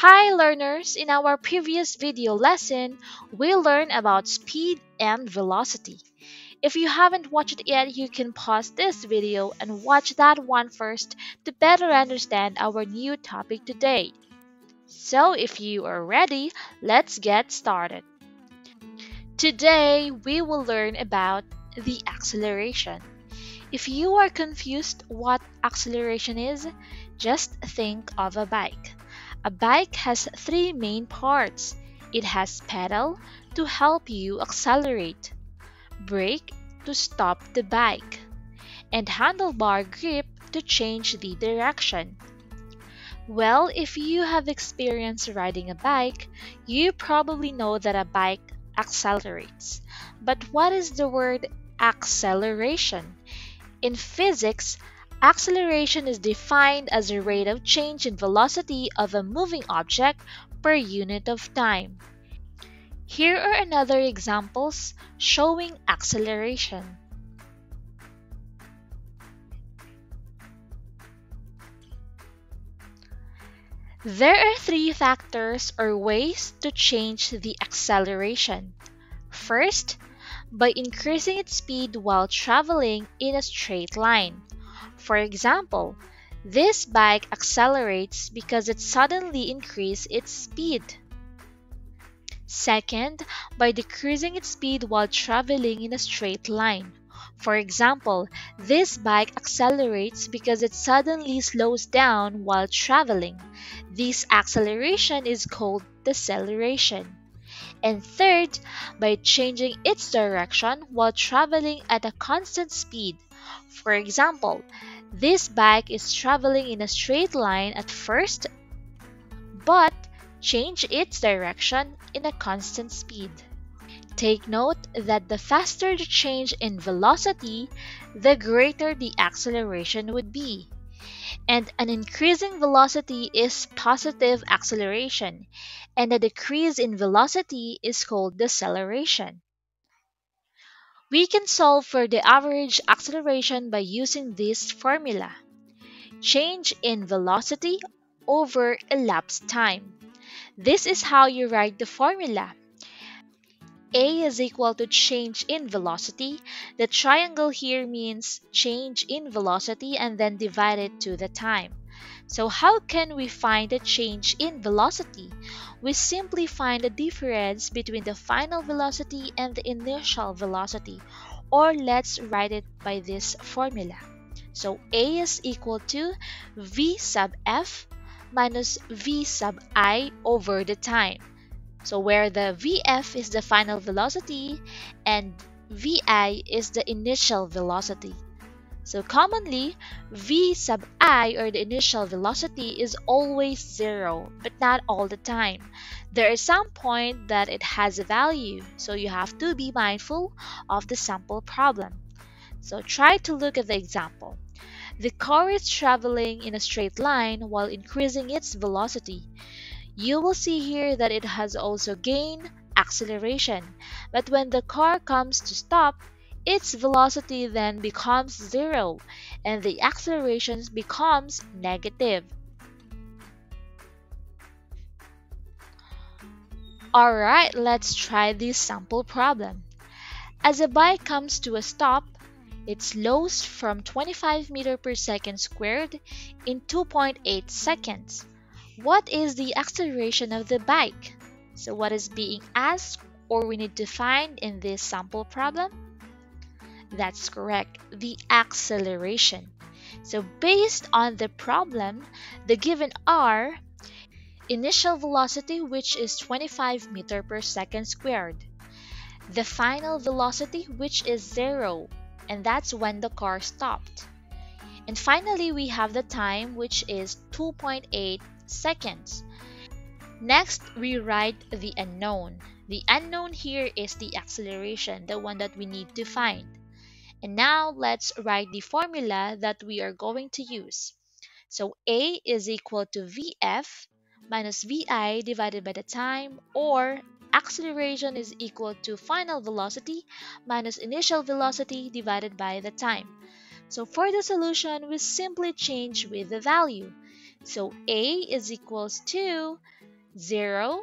Hi learners! In our previous video lesson, we learned about speed and velocity. If you haven't watched it yet, you can pause this video and watch that one first to better understand our new topic today. So if you are ready, let's get started. Today, we will learn about the acceleration. If you are confused what acceleration is, just think of a bike. A bike has three main parts. It has pedal to help you accelerate, brake to stop the bike, and handlebar grip to change the direction. Well, if you have experience riding a bike, you probably know that a bike accelerates. But what is the word acceleration? In physics, Acceleration is defined as a rate of change in velocity of a moving object per unit of time. Here are another examples showing acceleration. There are three factors or ways to change the acceleration. First, by increasing its speed while traveling in a straight line. For example, this bike accelerates because it suddenly increased its speed. Second, by decreasing its speed while traveling in a straight line. For example, this bike accelerates because it suddenly slows down while traveling. This acceleration is called deceleration. And third, by changing its direction while traveling at a constant speed. For example, this bike is traveling in a straight line at first, but change its direction in a constant speed. Take note that the faster the change in velocity, the greater the acceleration would be. And an increasing velocity is positive acceleration, and a decrease in velocity is called deceleration. We can solve for the average acceleration by using this formula. Change in velocity over elapsed time. This is how you write the formula. A is equal to change in velocity. The triangle here means change in velocity and then divide it to the time. So how can we find the change in velocity? We simply find the difference between the final velocity and the initial velocity, or let's write it by this formula. So A is equal to V sub F minus V sub I over the time. So where the Vf is the final velocity and Vi is the initial velocity. So commonly, v sub i or the initial velocity is always zero, but not all the time. There is some point that it has a value, so you have to be mindful of the sample problem. So try to look at the example. The car is traveling in a straight line while increasing its velocity. You will see here that it has also gained acceleration, but when the car comes to stop, its velocity then becomes zero and the acceleration becomes negative. Alright, let's try this sample problem. As a bike comes to a stop, it slows from 25 meter per second squared in 2.8 seconds. What is the acceleration of the bike? So what is being asked or we need to find in this sample problem? That's correct, the acceleration. So based on the problem, the given r, initial velocity which is 25 meter per second squared, the final velocity which is 0 and that's when the car stopped. And finally, we have the time which is 2.8 seconds. Next, we write the unknown. The unknown here is the acceleration, the one that we need to find. And now let's write the formula that we are going to use. So A is equal to Vf minus Vi divided by the time or acceleration is equal to final velocity minus initial velocity divided by the time. So for the solution, we simply change with the value. So A is equals to 0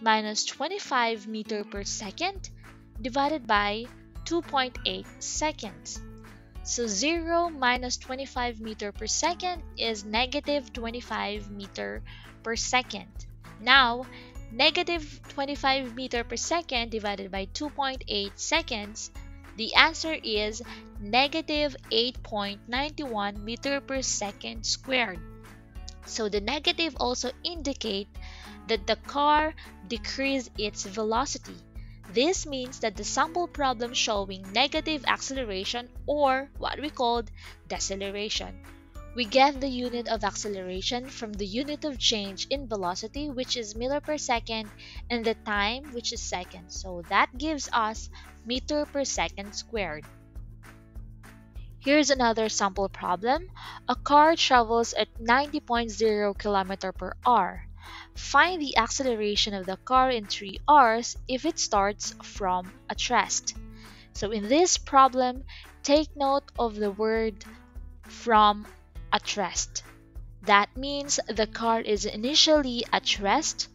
minus 25 meter per second divided by 2.8 seconds. So 0 minus 25 meter per second is negative 25 meter per second. Now, negative 25 meter per second divided by 2.8 seconds, the answer is negative 8.91 meter per second squared. So the negative also indicate that the car decreased its velocity. This means that the sample problem showing negative acceleration or what we called deceleration. We get the unit of acceleration from the unit of change in velocity which is meter per second and the time which is seconds. So that gives us meter per second squared. Here's another sample problem. A car travels at 90.0 km per hour. Find the acceleration of the car in 3 hours if it starts from at rest. So in this problem, take note of the word from at rest. That means the car is initially at rest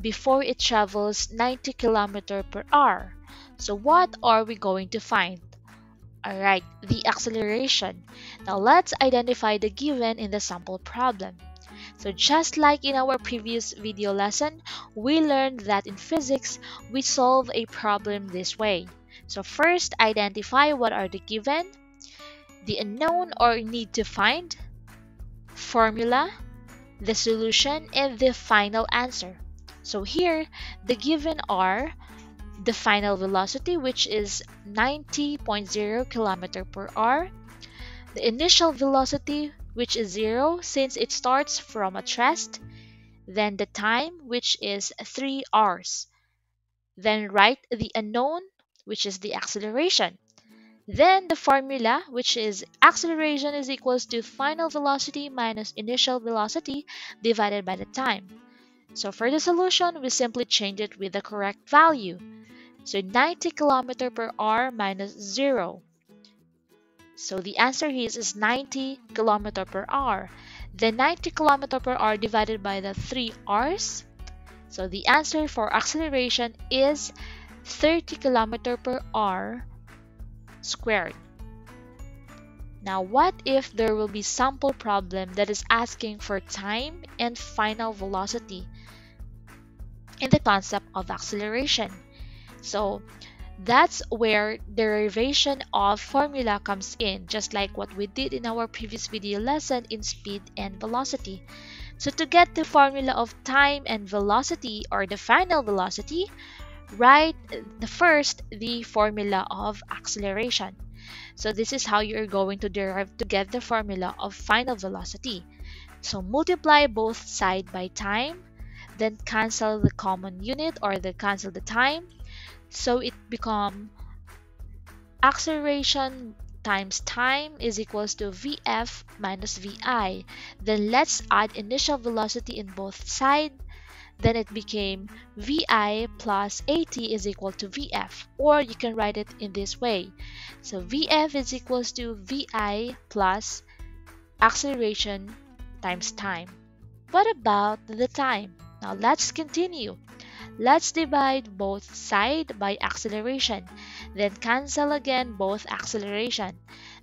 before it travels 90 km per hour. So what are we going to find? Alright, the acceleration. Now let's identify the given in the sample problem. So just like in our previous video lesson, we learned that in physics, we solve a problem this way. So first, identify what are the given, the unknown or need to find, formula, the solution, and the final answer. So here, the given are the final velocity which is 90.0 km per hour, the initial velocity which is 0 since it starts from a rest, then the time which is 3 hours. Then write the unknown which is the acceleration. Then the formula, which is acceleration is equals to final velocity minus initial velocity divided by the time. So for the solution, we simply change it with the correct value. So 90 km per hour minus 0. So the answer here is 90 km per hour. Then 90 km per hour divided by the 3 hours. So the answer for acceleration is 30 km per hour squared. Now, what if there will be sample problem that is asking for time and final velocity in the concept of acceleration? So, that's where derivation of formula comes in, just like what we did in our previous video lesson in speed and velocity. So to get the formula of time and velocity or the final velocity, write the first the formula of acceleration. So this is how you're going to derive to get the formula of final velocity. So multiply both side by time, then cancel the common unit or the cancel the time. So it become acceleration times time is equals to Vf minus Vi. Then let's add initial velocity in both sides then it became Vi plus AT is equal to Vf, or you can write it in this way. So Vf is equals to Vi plus acceleration times time. What about the time? Now let's continue. Let's divide both side by acceleration, then cancel again both acceleration,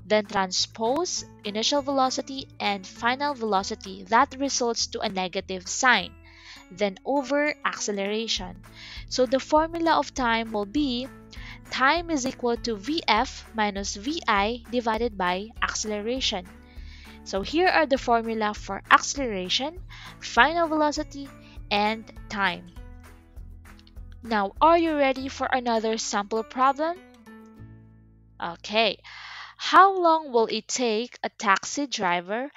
then transpose initial velocity and final velocity that results to a negative sign then over acceleration. So the formula of time will be time is equal to Vf minus Vi divided by acceleration. So here are the formula for acceleration, final velocity, and time. Now, are you ready for another sample problem? Okay. How long will it take a taxi driver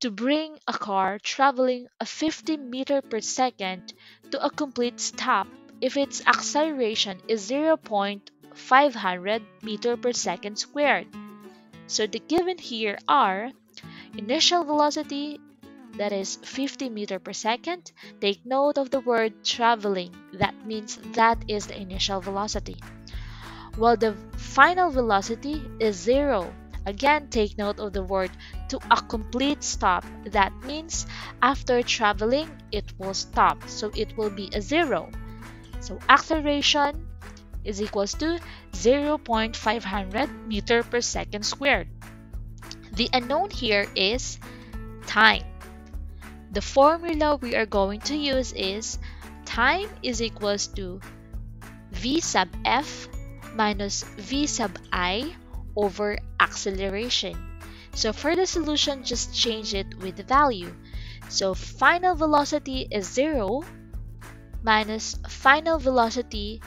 to bring a car traveling a 50 meter per second to a complete stop if its acceleration is 0.500 meter per second squared. So the given here are initial velocity that is 50 meter per second. Take note of the word traveling. That means that is the initial velocity. While the final velocity is zero Again, take note of the word to a complete stop. That means after traveling, it will stop. So it will be a zero. So acceleration is equals to 0.500 meter per second squared. The unknown here is time. The formula we are going to use is time is equals to v sub f minus v sub i over acceleration. So for the solution, just change it with the value. So final velocity is 0 minus final velocity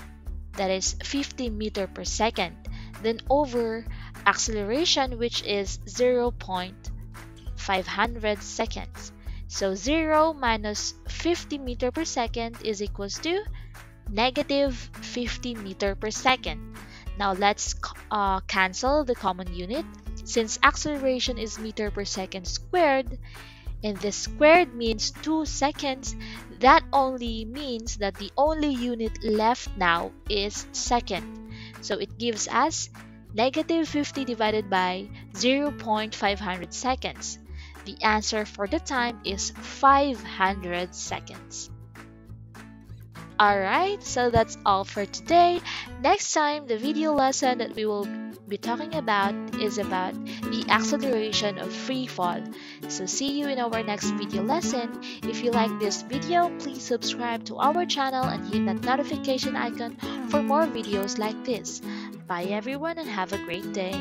that is 50 meter per second then over acceleration which is 0.500 seconds so 0 minus 50 meter per second is equals to negative 50 meter per second now let's uh, cancel the common unit since acceleration is meter per second squared and this squared means 2 seconds, that only means that the only unit left now is second. So it gives us negative 50 divided by 0.500 seconds. The answer for the time is 500 seconds. Alright, so that's all for today. Next time, the video lesson that we will be talking about is about the acceleration of free fall. So see you in our next video lesson. If you like this video, please subscribe to our channel and hit that notification icon for more videos like this. Bye everyone and have a great day.